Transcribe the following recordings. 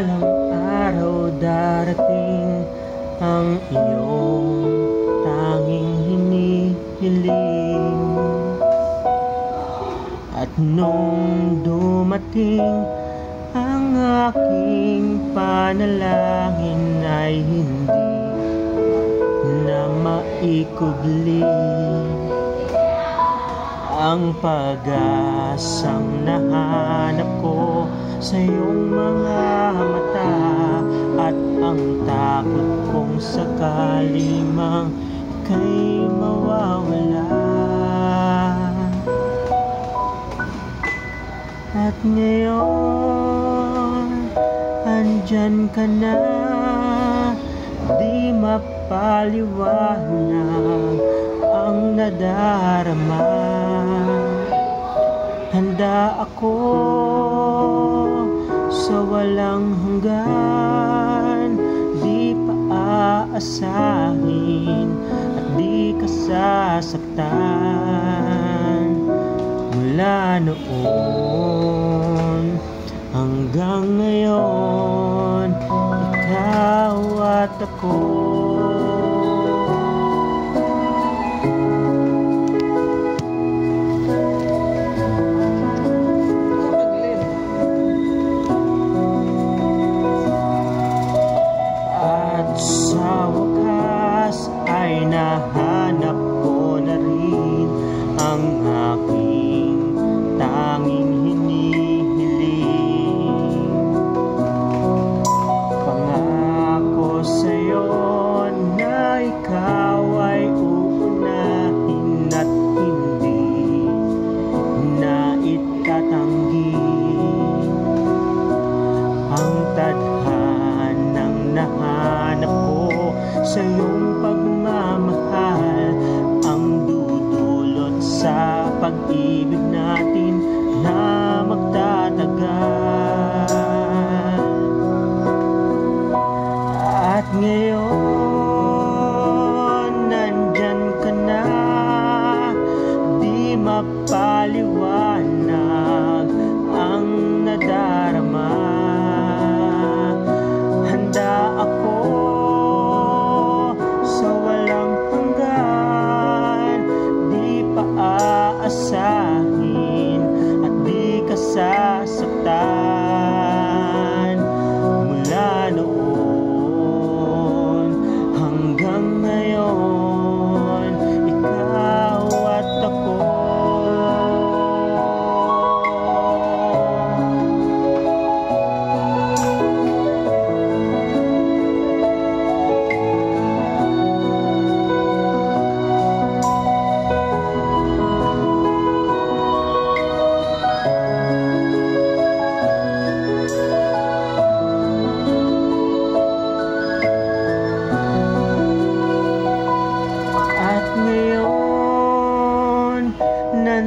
balang araw darating ang iyong tanging hinihiling. At nung dumating ang aking panalangin ay hindi na maikubli. Ang pag-asang nahanap ko sa iyong mga mata At ang takot kong sakali mang kay mawawala. At ngayon, andyan ka na Di mapaliwanag ang nadarama. Handa ako sa walang hanggan. Di pa aasahin at di ka sasaktan. Mula noon di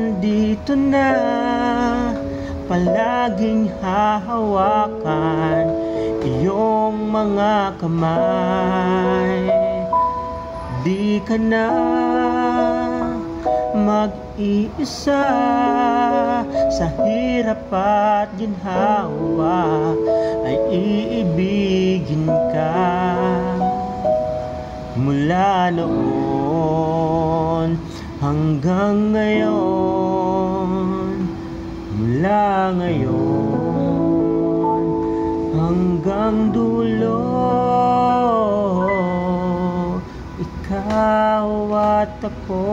nandito na Palaging hahawakan iyong mga kamay. Di ka na mag-iisa Sa hirap at ginhawa ay iibigin ka. Mula noon hanggang ngayon Mula ngayon hanggang dulo Ikaw at ako